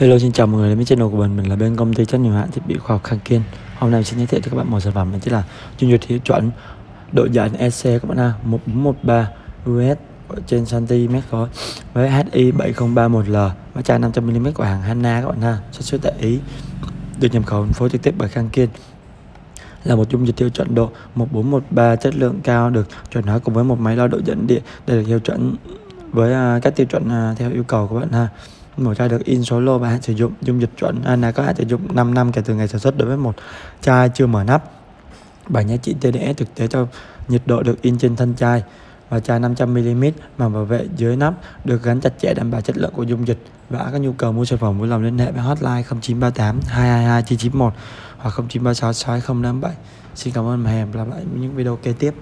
Hello, xin chào mọi người. Đến với channel của mình. Mình là bên công ty trách nhiệm hạn thiết bị khoa học Khang Kiên. Hôm nay mình xin giới thiệu cho các bạn một sản phẩm, đó chính là chuyên duyệt tiêu chuẩn độ dãn EC các bạn ha 1413 US trên cm khối với HI 7031L và chai 500mm của hàng Hanna các bạn ha, xuất xứ tại Ý, được nhập khẩu phối trực tiếp bởi Khang Kiên. Là một dung dịch tiêu chuẩn độ 1413 chất lượng cao, được chuẩn hóa cùng với một máy đo độ dẫn điện để được tiêu chuẩn với à, các tiêu chuẩn à, theo yêu cầu của bạn ha một chai được in số lô và hạn sử dụng, dung dịch chuẩn. À, ANA có hạn sử dụng 5 năm kể từ ngày sản xuất đối với một chai chưa mở nắp. Bản giá trị TDS thực tế cho nhiệt độ được in trên thân chai và chai 500ml mà bảo vệ dưới nắp, được gắn chặt chẽ đảm bảo chất lượng của dung dịch và có nhu cầu mua sản phẩm. Vui lòng liên hệ với hotline 0938 222 991 hoặc 0936 6057 Xin cảm ơn và hẹn gặp lại những video kế tiếp.